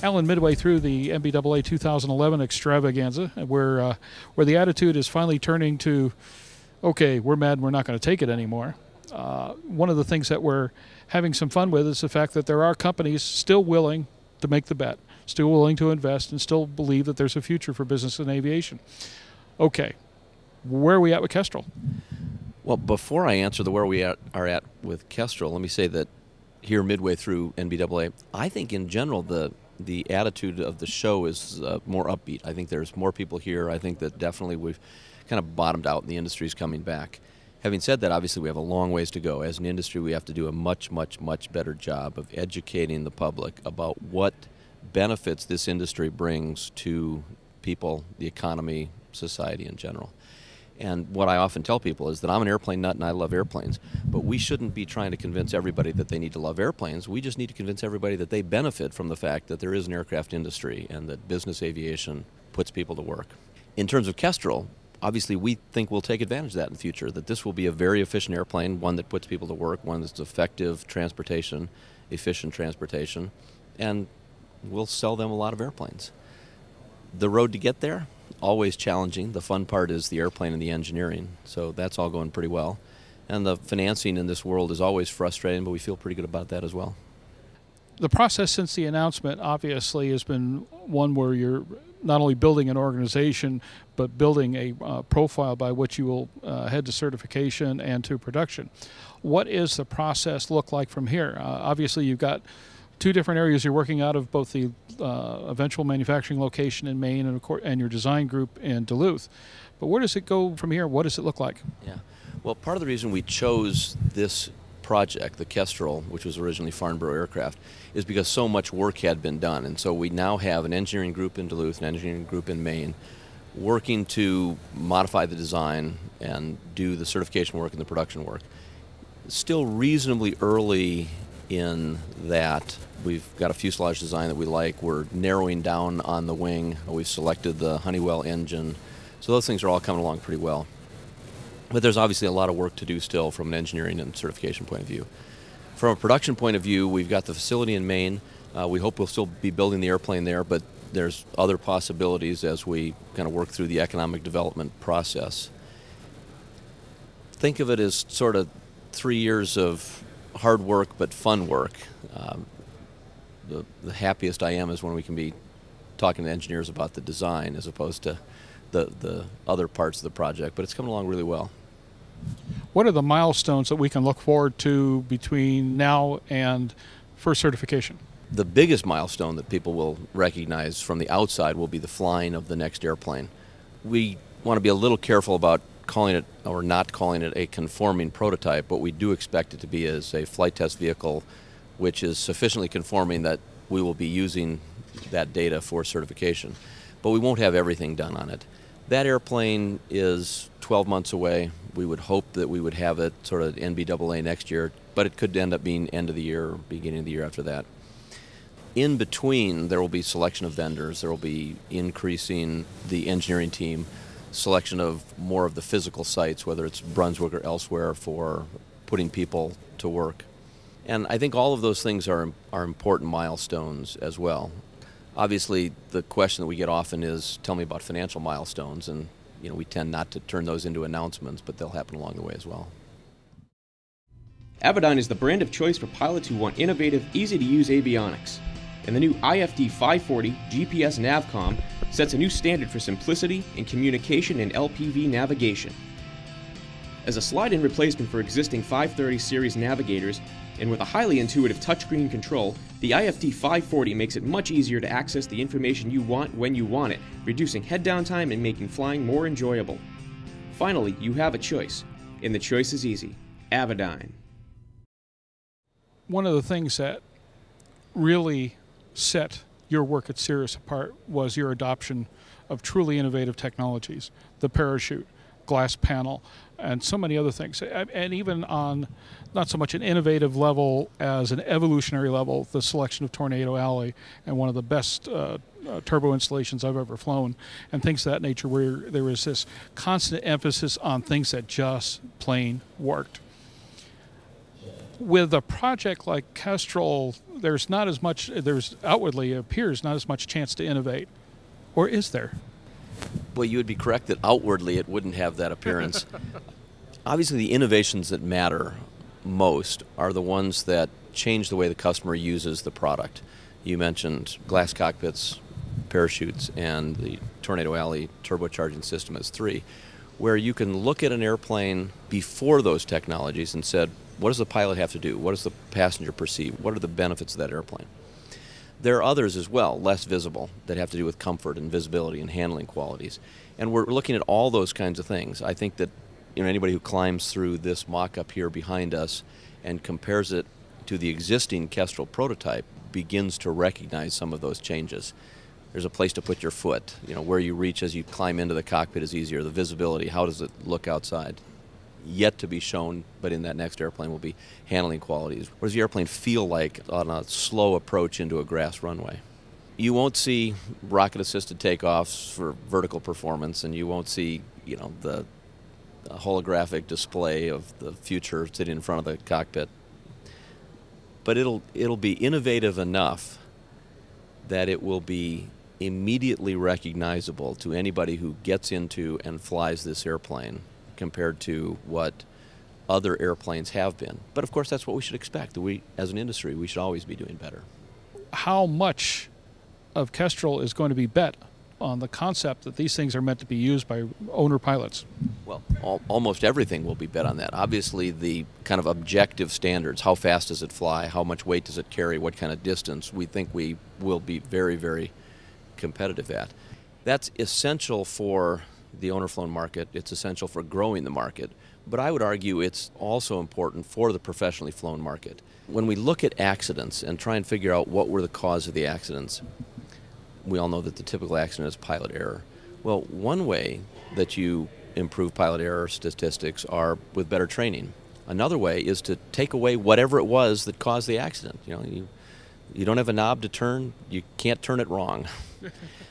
Alan, midway through the NBAA 2011 extravaganza, where uh, where the attitude is finally turning to, okay, we're mad, we're not going to take it anymore. Uh, one of the things that we're having some fun with is the fact that there are companies still willing to make the bet, still willing to invest, and still believe that there's a future for business in aviation. Okay, where are we at with Kestrel? Well, before I answer the where we are at with Kestrel, let me say that here midway through NBAA, I think in general the the attitude of the show is uh, more upbeat. I think there's more people here. I think that definitely we've kind of bottomed out and the industry is coming back. Having said that, obviously we have a long ways to go. As an industry, we have to do a much, much, much better job of educating the public about what benefits this industry brings to people, the economy, society in general. And what I often tell people is that I'm an airplane nut and I love airplanes, but we shouldn't be trying to convince everybody that they need to love airplanes. We just need to convince everybody that they benefit from the fact that there is an aircraft industry and that business aviation puts people to work. In terms of Kestrel, obviously we think we'll take advantage of that in the future, that this will be a very efficient airplane, one that puts people to work, one that's effective transportation, efficient transportation, and we'll sell them a lot of airplanes. The road to get there, always challenging. The fun part is the airplane and the engineering. So that's all going pretty well. And the financing in this world is always frustrating, but we feel pretty good about that as well. The process since the announcement obviously has been one where you're not only building an organization, but building a uh, profile by which you will uh, head to certification and to production. What is the process look like from here? Uh, obviously, you've got two different areas you're working out of, both the uh, eventual manufacturing location in Maine and, course, and your design group in Duluth. But where does it go from here? What does it look like? Yeah. Well, part of the reason we chose this project, the Kestrel, which was originally Farnborough Aircraft, is because so much work had been done. And so we now have an engineering group in Duluth, an engineering group in Maine, working to modify the design and do the certification work and the production work. Still reasonably early in that. We've got a fuselage design that we like. We're narrowing down on the wing. We've selected the Honeywell engine. So those things are all coming along pretty well. But there's obviously a lot of work to do still from an engineering and certification point of view. From a production point of view, we've got the facility in Maine. Uh, we hope we'll still be building the airplane there, but there's other possibilities as we kind of work through the economic development process. Think of it as sort of three years of hard work but fun work. Um, the, the happiest I am is when we can be talking to engineers about the design as opposed to the, the other parts of the project, but it's coming along really well. What are the milestones that we can look forward to between now and first certification? The biggest milestone that people will recognize from the outside will be the flying of the next airplane. We want to be a little careful about calling it or not calling it a conforming prototype, but we do expect it to be as a flight test vehicle which is sufficiently conforming that we will be using that data for certification. But we won't have everything done on it. That airplane is 12 months away. We would hope that we would have it sort of NBAA next year, but it could end up being end of the year or beginning of the year after that. In between, there will be selection of vendors. There will be increasing the engineering team selection of more of the physical sites, whether it's Brunswick or elsewhere, for putting people to work. And I think all of those things are, are important milestones as well. Obviously, the question that we get often is, tell me about financial milestones, and you know we tend not to turn those into announcements, but they'll happen along the way as well. Avidyne is the brand of choice for pilots who want innovative, easy-to-use avionics. And the new IFD 540 GPS Navcom sets a new standard for simplicity in communication and LPV navigation. As a slide-in replacement for existing 530 series navigators, and with a highly intuitive touchscreen control, the IFD 540 makes it much easier to access the information you want when you want it, reducing head down time and making flying more enjoyable. Finally, you have a choice, and the choice is easy Avidyne. One of the things that really set your work at Cirrus apart was your adoption of truly innovative technologies, the parachute, glass panel, and so many other things. And even on not so much an innovative level as an evolutionary level, the selection of Tornado Alley and one of the best uh, uh, turbo installations I've ever flown, and things of that nature, where there was this constant emphasis on things that just plain worked with a project like Kestrel there's not as much. There's outwardly appears not as much chance to innovate, or is there? Well, you would be correct that outwardly it wouldn't have that appearance. Obviously, the innovations that matter most are the ones that change the way the customer uses the product. You mentioned glass cockpits, parachutes, and the Tornado Alley turbocharging system as three, where you can look at an airplane before those technologies and said, what does the pilot have to do? What does the passenger perceive? What are the benefits of that airplane? There are others as well, less visible, that have to do with comfort and visibility and handling qualities. And we're looking at all those kinds of things. I think that you know, anybody who climbs through this mock-up here behind us and compares it to the existing Kestrel prototype begins to recognize some of those changes. There's a place to put your foot. You know, where you reach as you climb into the cockpit is easier. The visibility, how does it look outside? Yet to be shown, but in that next airplane will be handling qualities. What does the airplane feel like on a slow approach into a grass runway? You won't see rocket assisted takeoffs for vertical performance, and you won't see, you know, the holographic display of the future sitting in front of the cockpit. But it'll it'll be innovative enough that it will be immediately recognizable to anybody who gets into and flies this airplane compared to what other airplanes have been. But of course that's what we should expect. We as an industry we should always be doing better. How much of Kestrel is going to be bet on the concept that these things are meant to be used by owner pilots? Well, all, almost everything will be bet on that. Obviously, the kind of objective standards how fast does it fly, how much weight does it carry, what kind of distance we think we will be very, very competitive at. That's essential for the owner flown market, it's essential for growing the market, but I would argue it's also important for the professionally flown market. When we look at accidents and try and figure out what were the cause of the accidents, we all know that the typical accident is pilot error. Well, one way that you improve pilot error statistics are with better training. Another way is to take away whatever it was that caused the accident. You know, you, you don't have a knob to turn, you can't turn it wrong.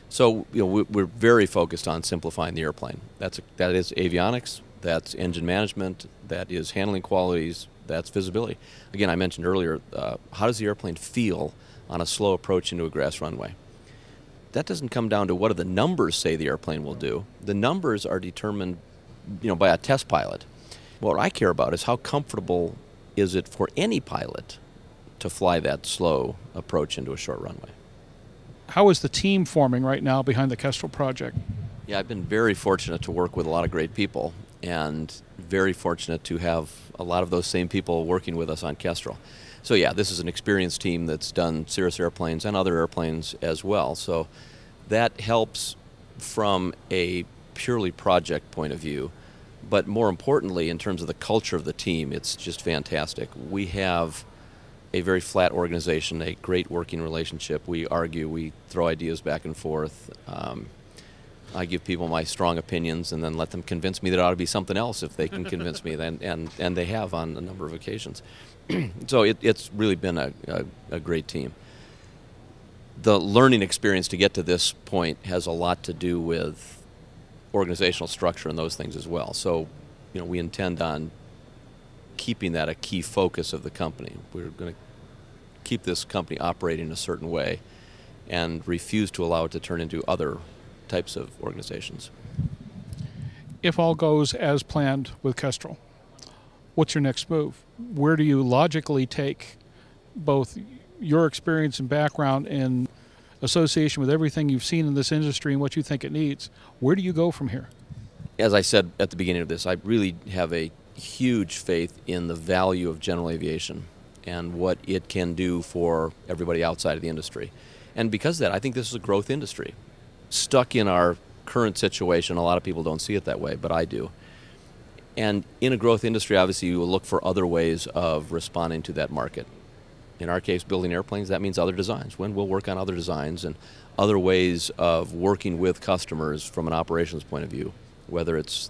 so, you know, we're very focused on simplifying the airplane. That's a, that is avionics, that's engine management, that is handling qualities, that's visibility. Again, I mentioned earlier, uh, how does the airplane feel on a slow approach into a grass runway? that doesn't come down to what do the numbers say the airplane will do. The numbers are determined, you know, by a test pilot. What I care about is how comfortable is it for any pilot to fly that slow approach into a short runway. How is the team forming right now behind the Kestrel project? Yeah, I've been very fortunate to work with a lot of great people and very fortunate to have a lot of those same people working with us on Kestrel. So yeah, this is an experienced team that's done Cirrus airplanes and other airplanes as well. So that helps from a purely project point of view. But more importantly, in terms of the culture of the team, it's just fantastic. We have a very flat organization, a great working relationship. We argue, we throw ideas back and forth. Um, I give people my strong opinions and then let them convince me that it ought to be something else if they can convince me, and, and, and they have on a number of occasions. so it, it's really been a, a, a great team. The learning experience to get to this point has a lot to do with organizational structure and those things as well. So, you know, we intend on keeping that a key focus of the company. We're going to keep this company operating a certain way and refuse to allow it to turn into other types of organizations. If all goes as planned with Kestrel, what's your next move? Where do you logically take both your experience and background in association with everything you've seen in this industry and what you think it needs? Where do you go from here? As I said at the beginning of this, I really have a huge faith in the value of general aviation and what it can do for everybody outside of the industry. And because of that, I think this is a growth industry. Stuck in our current situation, a lot of people don't see it that way, but I do. And in a growth industry, obviously, you will look for other ways of responding to that market. In our case, building airplanes, that means other designs. When we'll work on other designs and other ways of working with customers from an operations point of view, whether it's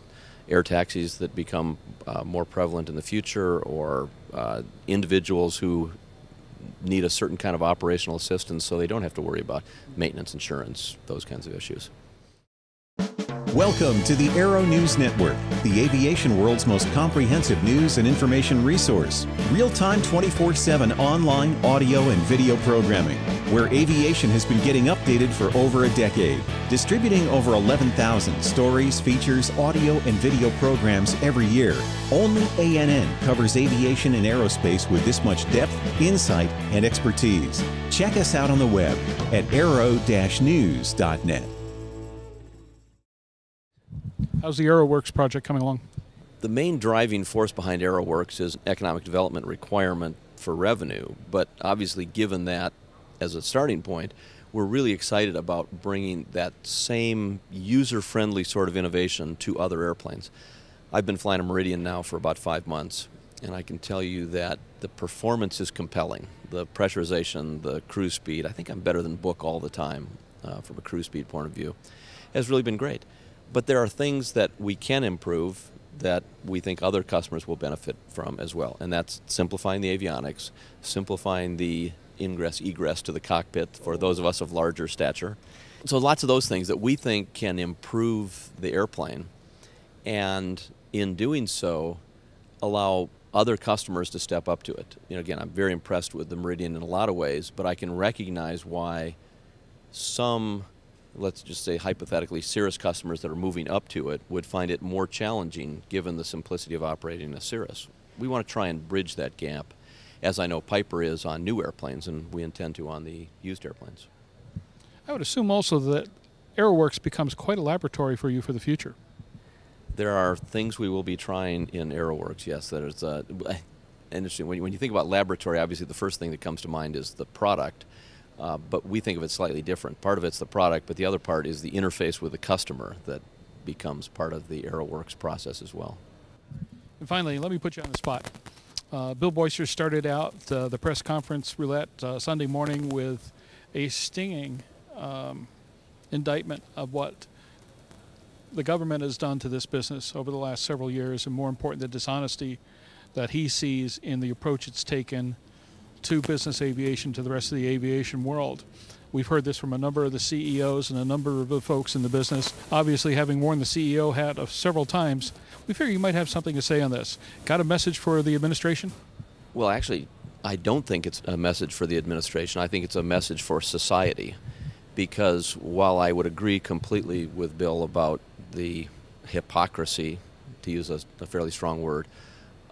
air taxis that become uh, more prevalent in the future or uh, individuals who need a certain kind of operational assistance so they don't have to worry about maintenance insurance, those kinds of issues. Welcome to the Aero News Network, the aviation world's most comprehensive news and information resource. Real time 24 7 online audio and video programming, where aviation has been getting updated for over a decade. Distributing over 11,000 stories, features, audio, and video programs every year. Only ANN covers aviation and aerospace with this much depth, insight, and expertise. Check us out on the web at aero news.net. How's the AeroWorks project coming along? The main driving force behind AeroWorks is economic development requirement for revenue, but obviously, given that as a starting point, we're really excited about bringing that same user friendly sort of innovation to other airplanes. I've been flying a Meridian now for about five months, and I can tell you that the performance is compelling. The pressurization, the cruise speed, I think I'm better than Book all the time uh, from a cruise speed point of view, has really been great. But there are things that we can improve that we think other customers will benefit from as well. And that's simplifying the avionics, simplifying the ingress egress to the cockpit for those of us of larger stature. So lots of those things that we think can improve the airplane and in doing so allow other customers to step up to it. You know again, I'm very impressed with the Meridian in a lot of ways, but I can recognize why some let's just say hypothetically, Cirrus customers that are moving up to it would find it more challenging given the simplicity of operating a Cirrus. We want to try and bridge that gap, as I know Piper is on new airplanes, and we intend to on the used airplanes. I would assume also that AeroWorks becomes quite a laboratory for you for the future. There are things we will be trying in AeroWorks, yes. That is uh, interesting. When you, when you think about laboratory, obviously the first thing that comes to mind is the product. Uh, but we think of it slightly different. Part of it's the product, but the other part is the interface with the customer that becomes part of the AeroWorks process as well. And finally, let me put you on the spot. Uh, Bill Boisture started out uh, the press conference roulette uh, Sunday morning with a stinging um, indictment of what the government has done to this business over the last several years, and more important, the dishonesty that he sees in the approach it's taken to business aviation to the rest of the aviation world. We've heard this from a number of the CEOs and a number of the folks in the business. Obviously, having worn the CEO hat of several times, we figure you might have something to say on this. Got a message for the administration? Well, actually, I don't think it's a message for the administration. I think it's a message for society. Because while I would agree completely with Bill about the hypocrisy, to use a, a fairly strong word,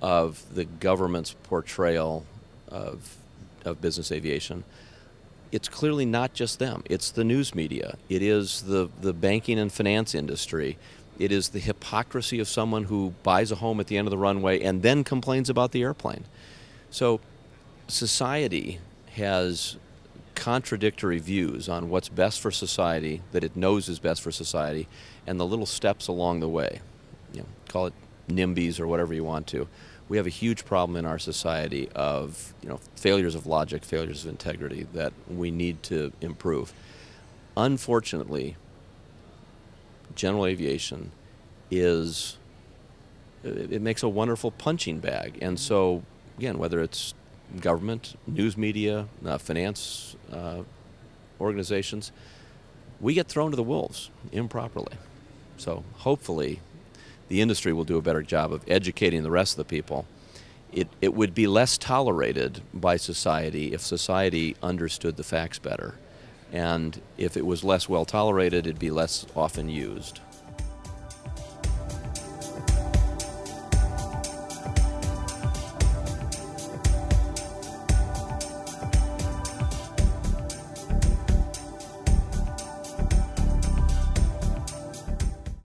of the government's portrayal of, of business aviation, it's clearly not just them. It's the news media. It is the, the banking and finance industry. It is the hypocrisy of someone who buys a home at the end of the runway and then complains about the airplane. So society has contradictory views on what's best for society, that it knows is best for society, and the little steps along the way. You know, call it NIMBYs or whatever you want to we have a huge problem in our society of you know failures of logic, failures of integrity that we need to improve. Unfortunately, general aviation is it makes a wonderful punching bag, and so again, whether it's government, news media, uh, finance uh, organizations, we get thrown to the wolves improperly. So hopefully, the industry will do a better job of educating the rest of the people. It, it would be less tolerated by society if society understood the facts better. And if it was less well tolerated, it'd be less often used.